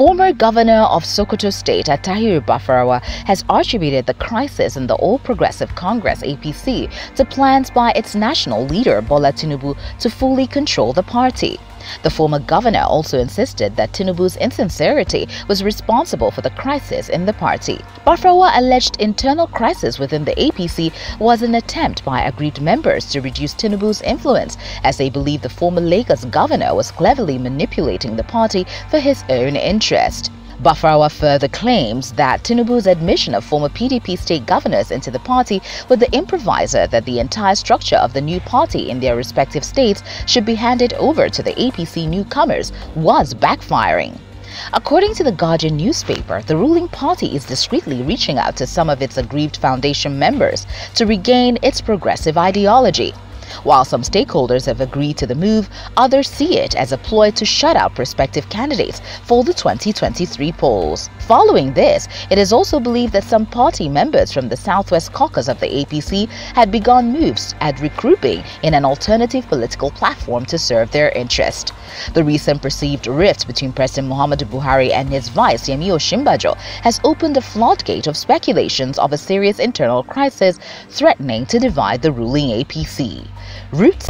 Former governor of Sokoto State, Atahiru Bafarawa, has attributed the crisis in the All Progressive Congress APC to plans by its national leader Bola Tinubu to fully control the party. The former governor also insisted that Tinubu's insincerity was responsible for the crisis in the party. Bafarawa alleged internal crisis within the APC was an attempt by aggrieved members to reduce Tinubu's influence as they believe the former Lagos governor was cleverly manipulating the party for his own interest. Bafarawa further claims that Tinubu's admission of former PDP state governors into the party with the improviser that the entire structure of the new party in their respective states should be handed over to the APC newcomers was backfiring. According to the Guardian newspaper, the ruling party is discreetly reaching out to some of its aggrieved foundation members to regain its progressive ideology. While some stakeholders have agreed to the move, others see it as a ploy to shut out prospective candidates for the 2023 polls. Following this, it is also believed that some party members from the Southwest Caucus of the APC had begun moves at regrouping in an alternative political platform to serve their interest. The recent perceived rift between President Muhammadu Buhari and his vice Yemi Osinbajo has opened a floodgate of speculations of a serious internal crisis threatening to divide the ruling APC. Roots.